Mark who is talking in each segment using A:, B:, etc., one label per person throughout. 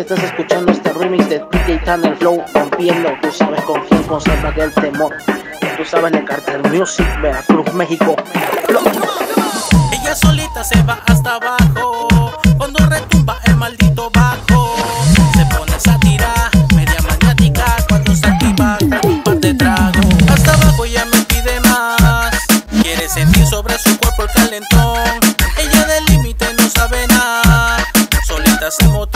A: estás escuchando este remix de DJ Tunnel Flow rompiendo, tú sabes con quién conserva el temor. Tú sabes el cartel Music, Veracruz, México.
B: Ella solita se va hasta abajo cuando retumba el maldito bajo. Se pone a tirar, media maniática cuando se activa un de trago. Hasta abajo ella me pide más. Quiere sentir sobre su cuerpo el calentón. Ella del límite no sabe nada. Solita se motiva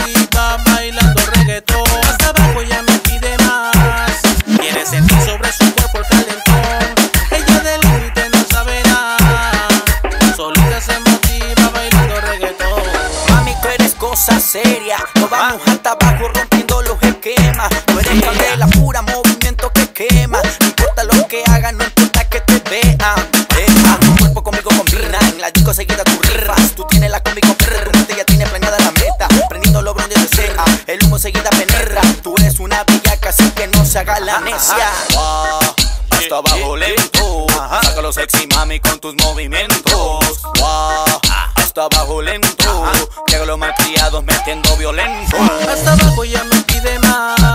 C: Candela pura, movimiento que quema. No importa lo que hagan, no importa que te vean. Deja tu cuerpo conmigo combinan. La disco seguida tú rifas. Tú tienes la combi con perro. ya tiene planeada la meta. Prendiendo los bronces de ceja. El humo seguida penetra. Tú eres una bellaca, así que no se haga la necia.
D: Wow, hasta abajo lento. Sácalo sexy mami con tus movimientos. Wow, hasta abajo lento. Llega los malcriados metiendo violento.
B: Hasta abajo ella me pide más.